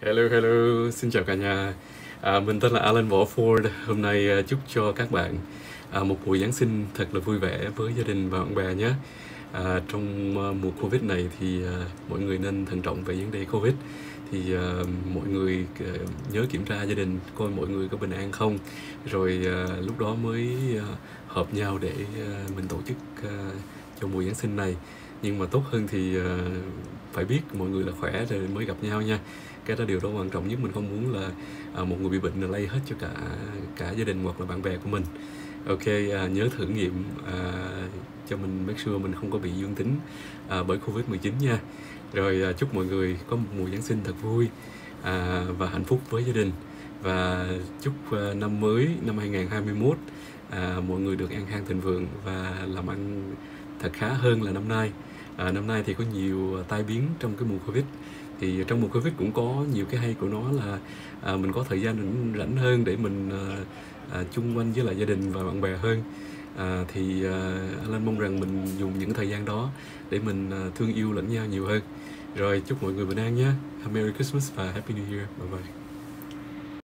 Hello, hello, xin chào cả nhà. À, mình tên là Alan Võ Ford. Hôm nay à, chúc cho các bạn à, một buổi Giáng sinh thật là vui vẻ với gia đình và bạn bè nhé. À, trong à, mùa Covid này thì à, mọi người nên thận trọng về vấn đề Covid. Thì à, mọi người à, nhớ kiểm tra gia đình coi mọi người có bình an không. Rồi à, lúc đó mới à, hợp nhau để à, mình tổ chức à, cho mùa Giáng sinh này. Nhưng mà tốt hơn thì uh, phải biết mọi người là khỏe rồi mới gặp nhau nha. Cái đó điều đó quan trọng nhất mình không muốn là uh, một người bị bệnh là lây hết cho cả cả gia đình hoặc là bạn bè của mình. Ok uh, nhớ thử nghiệm uh, cho mình make sure mình không có bị dương tính uh, bởi covid 19 nha. Rồi uh, chúc mọi người có một mùa giáng sinh thật vui uh, và hạnh phúc với gia đình. Và chúc năm mới năm 2021 à, mọi người được an khang thịnh vượng và làm ăn thật khá hơn là năm nay. À, năm nay thì có nhiều à, tai biến trong cái mùa covid. Thì trong mùa covid cũng có nhiều cái hay của nó là à, mình có thời gian rảnh, rảnh hơn để mình à, à, chung quanh với lại gia đình và bạn bè hơn. À, thì à, Alan mong rằng mình dùng những thời gian đó để mình à, thương yêu lẫn nhau nhiều hơn. Rồi chúc mọi người bình an nhé. Merry Christmas và Happy New Year. Bye bye.